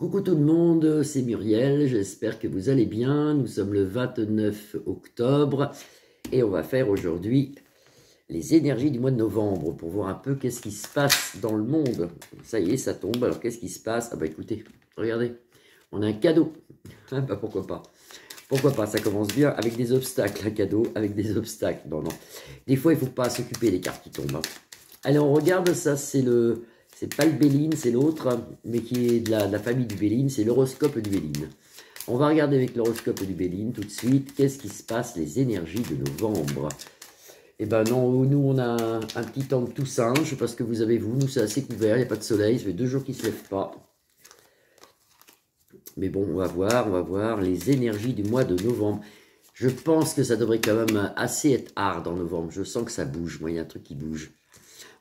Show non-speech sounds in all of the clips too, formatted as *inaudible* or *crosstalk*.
Coucou tout le monde, c'est Muriel, j'espère que vous allez bien. Nous sommes le 29 octobre et on va faire aujourd'hui les énergies du mois de novembre pour voir un peu qu'est-ce qui se passe dans le monde. Ça y est, ça tombe. Alors qu'est-ce qui se passe? Ah bah écoutez, regardez, on a un cadeau. *laughs* Ah bah pourquoi pas pourquoi pas, ça commence bien avec des obstacles, un cadeau avec des obstacles. Non, non. Des fois, il ne faut pas s'occuper des cartes qui tombent. Hein. Allez, on regarde ça, c'est le c'est pas le Béline, c'est l'autre, mais qui est de la, famille du Béline, c'est l'horoscope du Béline. On va regarder avec l'horoscope du Béline tout de suite, qu'est-ce qui se passe, les énergies de novembre. Eh ben non, nous on a un, petit temps de Toussaint, je que vous avez vous, nous c'est assez couvert, il n'y a pas de soleil, ça fait deux jours qu'il ne se lève pas. Mais bon, on va voir, on va voir les énergies du mois de novembre. Je pense que ça devrait quand même assez être hard en novembre, je sens que ça bouge, moi il y a un truc qui bouge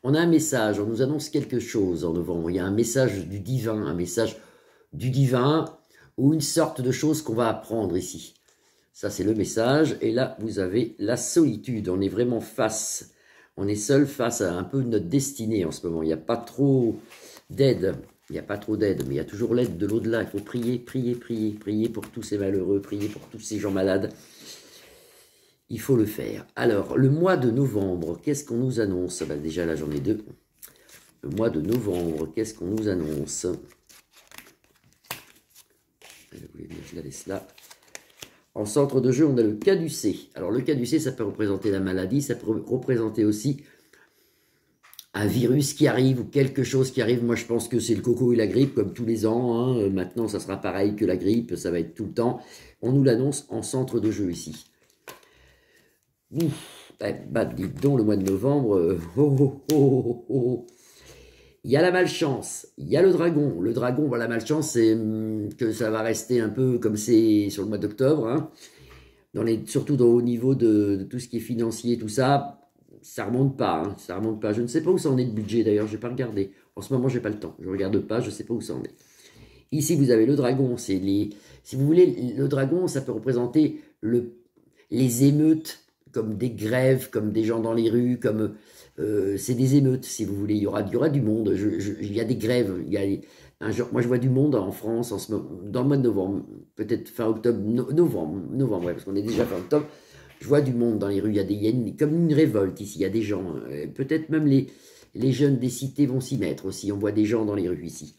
on a un message, on nous annonce quelque chose en novembre. Il y a un message du divin, un message du divin ou une sorte de chose qu'on va apprendre ici. Ça, c'est le message. Et là, vous avez la solitude. On est vraiment face, on est seul face à un peu notre destinée en ce moment. Il n'y a pas trop d'aide. Il n'y a pas trop d'aide, mais il y a toujours l'aide de l'au-delà. Il faut prier, prier, prier, prier pour tous ces malheureux, prier pour tous ces gens malades il faut le faire. Alors, le mois de novembre, qu'est-ce qu'on nous annonce? Ben, Déjà, là, j'en ai deux. Le mois de novembre, qu'est-ce qu'on nous annonce? Je la laisse là. En centre de jeu, on a le caducé. Alors, le caducé, ça peut représenter la maladie, ça peut représenter aussi un virus qui arrive ou quelque chose qui arrive. Moi, je pense que c'est le coco et la grippe, comme tous les ans. Hein. Maintenant, ça sera pareil que la grippe, ça va être tout le temps. On nous l'annonce en centre de jeu ici. Ouf, eh ben, dites donc, le mois de novembre, euh, oh, oh, oh, oh, il y a la malchance, il y a le dragon. Le dragon, voilà, la malchance, c'est hum, que ça va rester un peu comme c'est sur le mois d'octobre. Hein. Dans les, surtout dans, au niveau de, tout ce qui est financier, tout ça, ça remonte pas. Hein, ça remonte pas. Je ne sais pas où ça en est le budget d'ailleurs, je n'ai pas regardé. En ce moment, j'ai pas le temps. Je regarde pas, je ne sais pas où ça en est. Ici, vous avez le dragon. C'est les, si vous voulez, le dragon, ça peut représenter le, les émeutes comme des grèves, comme des gens dans les rues, comme euh, c'est des émeutes, si vous voulez. Il y aura, du monde. il y a des grèves. Il y a un genre, moi, je vois du monde en France en dans le mois de novembre, peut-être fin octobre, novembre, novembre, parce qu'on est déjà fin octobre. Je vois du monde dans les rues. Il y a, des, il comme une révolte ici. Il y a des gens. Euh, peut-être même les, les jeunes des cités vont s'y mettre aussi. On voit des gens dans les rues ici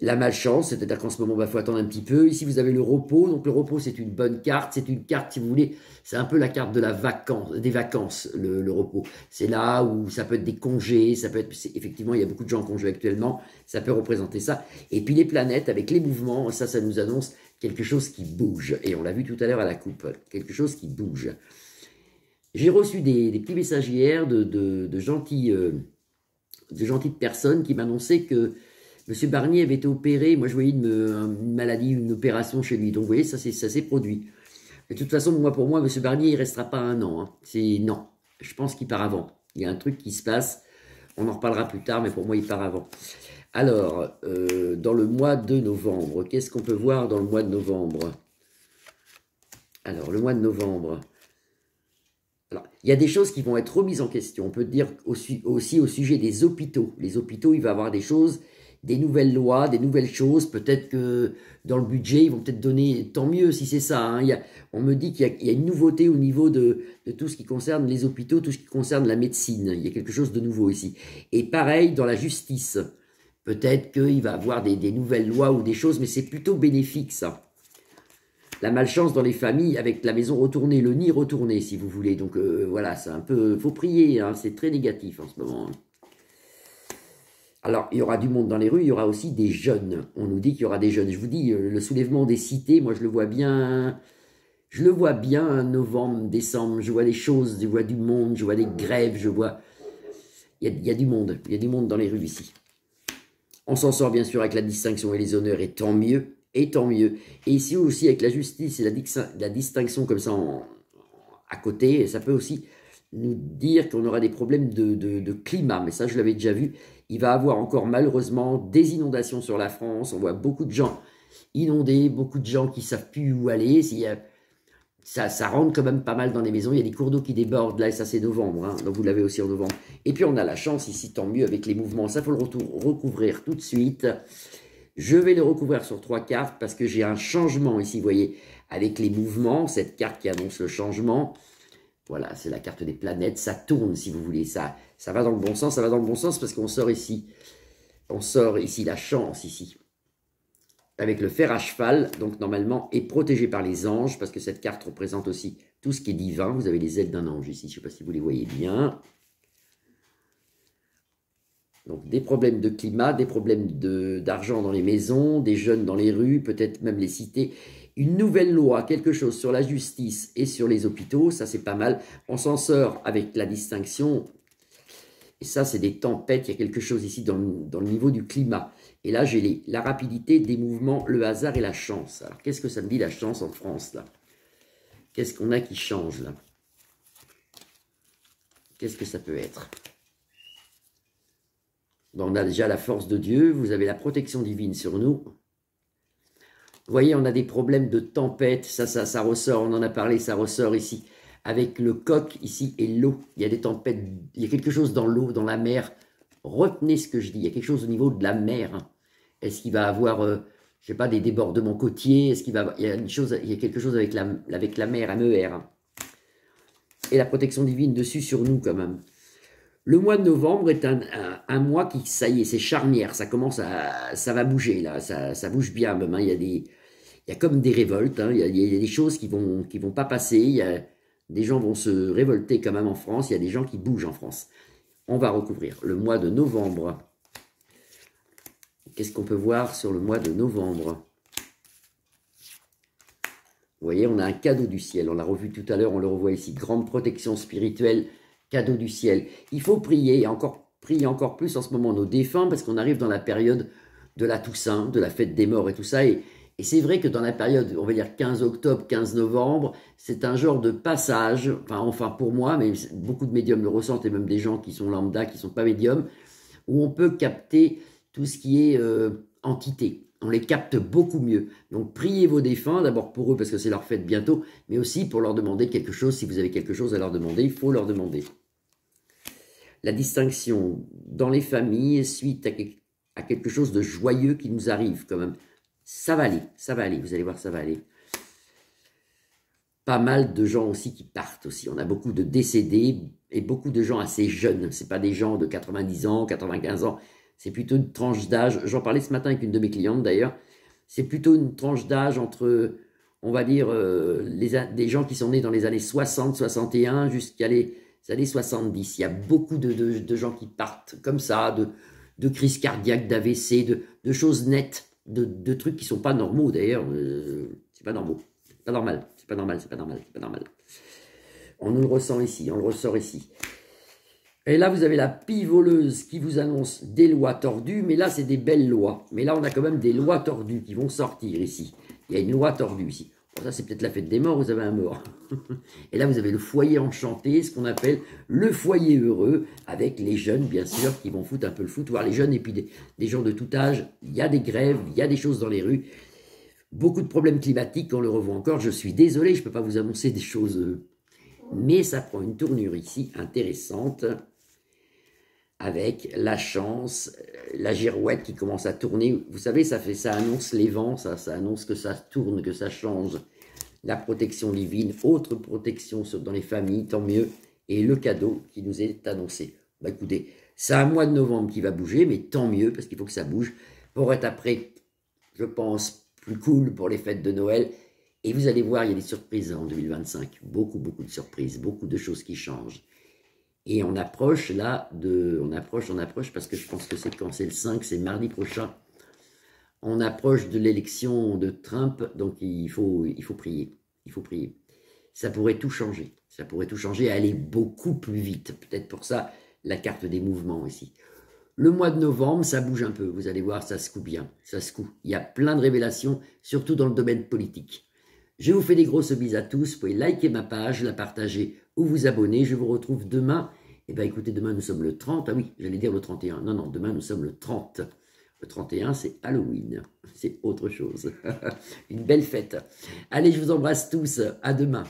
la malchance, c'est-à-dire qu'en ce moment, il bah, faut attendre un petit peu. Ici, vous avez le repos. Donc, le repos, c'est une bonne carte. C'est une carte, si vous voulez, c'est un peu la carte de la vacance, des vacances, le, repos. C'est là où ça peut être des congés, ça peut être, effectivement, il y a beaucoup de gens en congé actuellement. Ça peut représenter ça. Et puis, les planètes, avec les mouvements, ça, ça nous annonce quelque chose qui bouge. Et on l'a vu tout à l'heure à la coupe. Quelque chose qui bouge. J'ai reçu des, petits messages hier de, de, euh, de gentilles personnes qui m'annonçaient que Monsieur Barnier avait été opéré, moi je voyais une, maladie, une opération chez lui. Donc vous voyez, ça s'est produit. De toute façon, pour moi, Monsieur Barnier, il restera pas un an. Hein. C'est non. Je pense qu'il part avant. Il y a un truc qui se passe. On en reparlera plus tard, mais pour moi, il part avant. Alors, euh, dans le mois de novembre, qu'est-ce qu'on peut voir dans le mois de novembre? Alors, le mois de novembre. Alors, il y a des choses qui vont être remises en question. On peut dire aussi au sujet des hôpitaux. Les hôpitaux, il va y avoir des choses des nouvelles lois, des nouvelles choses. Peut-être que dans le budget, ils vont peut-être donner, tant mieux si c'est ça. Hein. on me dit qu'il y, a une nouveauté au niveau de, tout ce qui concerne les hôpitaux, tout ce qui concerne la médecine. Il y a quelque chose de nouveau ici. Et pareil dans la justice. Peut-être qu'il va avoir des, nouvelles lois ou des choses, mais c'est plutôt bénéfique ça. La malchance dans les familles avec la maison retournée, le nid retourné, si vous voulez. Donc euh, voilà, c'est un peu, faut prier. Hein. c'est très négatif en ce moment. Hein. Alors, il y aura du monde dans les rues, il y aura aussi des jeunes. On nous dit qu'il y aura des jeunes. Je vous dis, euh, le soulèvement des cités, moi je le vois bien, je le vois bien, novembre, décembre, je vois des choses, je vois du monde, je vois des grèves, je vois... Il y a, du monde, il y a du monde dans les rues ici. On s'en sort bien sûr avec la distinction et les honneurs, et tant mieux, et tant mieux. Et ici aussi avec la justice et la, distinction comme ça à côté, ça peut aussi nous dire qu'on aura des problèmes de, climat, mais ça je l'avais déjà vu. Il va avoir encore malheureusement des inondations sur la France. On voit beaucoup de gens inondés, beaucoup de gens qui savent plus où aller. Ça, rentre quand même pas mal dans les maisons. Il y a des cours d'eau qui débordent. Là, ça, c'est novembre. Hein. donc, vous l'avez aussi en novembre. Et puis, on a la chance ici, tant mieux, avec les mouvements. Ça, faut le recouvrir tout de suite. Je vais le recouvrir sur trois cartes parce que j'ai un changement ici, vous voyez, avec les mouvements, cette carte qui annonce le changement. Voilà, c'est la carte des planètes, ça tourne si vous voulez, ça, ça va dans le bon sens, ça va dans le bon sens parce qu'on sort ici, on sort ici la chance, ici, avec le fer à cheval, donc normalement est protégé par les anges, parce que cette carte représente aussi tout ce qui est divin. Vous avez les ailes d'un ange ici, je ne sais pas si vous les voyez bien. Donc des problèmes de climat, des problèmes d'argent dans les maisons, des jeunes dans les rues, peut-être même les cités. Une nouvelle loi, quelque chose sur la justice et sur les hôpitaux, ça c'est pas mal. On s'en sort avec la distinction. Et ça c'est des tempêtes, il y a quelque chose ici dans, dans le niveau du climat. Et là j'ai la rapidité des mouvements, le hasard et la chance. Alors qu'est-ce que ça me dit la chance en France là? Qu'est-ce qu'on a qui change là? Qu'est-ce que ça peut être? On a déjà la force de Dieu, vous avez la protection divine sur nous. Vous voyez, on a des problèmes de tempête, ça, ça, ça ressort, on en a parlé, ça ressort ici. Avec le coq ici et l'eau, il y a des tempêtes, il y a quelque chose dans l'eau, dans la mer. Retenez ce que je dis, il y a quelque chose au niveau de la mer. Est-ce qu'il va avoir, euh, je sais pas, des débordements côtiers? Est-ce qu'il va, il y a une chose, y a quelque chose avec la, avec la mer, MER. Et la protection divine dessus sur nous quand même. Le mois de novembre est un, mois qui, ça y est, c'est charnière, ça commence à, ça va bouger là, ça, bouge bien même. Hein. Il y a des, il y a comme des révoltes, hein. il, y a, des choses qui vont, qui vont pas passer. Il y a, des gens vont se révolter quand même en France. Il y a des gens qui bougent en France. On va recouvrir le mois de novembre. Qu'est-ce qu'on peut voir sur le mois de novembre? Vous voyez, on a un cadeau du ciel. On l'a revu tout à l'heure, on le revoit ici. Grande protection spirituelle cadeau du ciel. Il faut prier, et encore prier encore plus en ce moment nos défunts, parce qu'on arrive dans la période de la Toussaint, de la fête des morts et tout ça. Et, c'est vrai que dans la période, on va dire 15 octobre, 15 novembre, c'est un genre de passage, enfin, pour moi, mais beaucoup de médiums le ressentent, et même des gens qui sont lambda, qui ne sont pas médiums, où on peut capter tout ce qui est euh, entité. On les capte beaucoup mieux. Donc priez vos défunts, d'abord pour eux parce que c'est leur fête bientôt, mais aussi pour leur demander quelque chose. Si vous avez quelque chose à leur demander, il faut leur demander la distinction dans les familles suite à, quelque chose de joyeux qui nous arrive quand même. Ça va aller, ça va aller, vous allez voir, ça va aller. Pas mal de gens aussi qui partent aussi. On a beaucoup de décédés et beaucoup de gens assez jeunes. C'est pas des gens de 90 ans, 95 ans. C'est plutôt une tranche d'âge. J'en parlais ce matin avec une de mes clientes d'ailleurs. C'est plutôt une tranche d'âge entre, on va dire, euh, les, des gens qui sont nés dans les années 60, 61 jusqu'à les années 70. Il y a beaucoup de, gens qui partent comme ça, de, de crises cardiaques, d'AVC, de, choses nettes, de, trucs qui sont pas normaux d'ailleurs. Euh, c'est pas normal. C'est pas normal. C'est pas normal. C'est pas normal. C'est pas normal. On nous le ressent ici. On le ressort ici. Et là, vous avez la pivoleuse qui vous annonce des lois tordues, mais là, c'est des belles lois. Mais là, on a quand même des lois tordues qui vont sortir ici. Il y a une loi tordue ici ça, c'est peut-être la fête des morts, vous avez un mort. *laughs* Et là, vous avez le foyer enchanté, ce qu'on appelle le foyer heureux, avec les jeunes, bien sûr, qui vont foutre un peu le foot, voir les jeunes, et puis des, gens de tout âge. Il y a des grèves, il y a des choses dans les rues. Beaucoup de problèmes climatiques, on le revoit encore. Je suis désolé, je ne peux pas vous annoncer des choses, euh, mais ça prend une tournure ici intéressante avec la chance, euh, la girouette qui commence à tourner. Vous savez, ça fait, ça annonce les vents, ça, ça annonce que ça tourne, que ça change. La protection divine, autre protection dans les familles, tant mieux. Et le cadeau qui nous est annoncé. Bah écoutez, c'est un mois de novembre qui va bouger, mais tant mieux, parce qu'il faut que ça bouge, pour être après, je pense, plus cool pour les fêtes de Noël. Et vous allez voir, il y a des surprises en 2025. Beaucoup, beaucoup de surprises, beaucoup de choses qui changent. Et on approche là de. On approche, on approche, parce que je pense que c'est quand c'est le 5, c'est mardi prochain. On approche de l'élection de Trump, donc il faut, prier. Il faut prier. Ça pourrait tout changer. Ça pourrait tout changer, aller beaucoup plus vite. Peut-être pour ça, la carte des mouvements ici. Le mois de novembre, ça bouge un peu. Vous allez voir, ça se coud bien. Ça se coud. Il y a plein de révélations, surtout dans le domaine politique. Je vous fais des grosses bises à tous. Vous pouvez liker ma page, la partager ou vous abonner. Je vous retrouve demain eh bien, écoutez, demain, nous sommes le 30. Ah oui, j'allais dire le 31. Non, non, demain, nous sommes le 30. Le 31, c'est Halloween. C'est autre chose. *laughs* Une belle fête. Allez, je vous embrasse tous. À demain.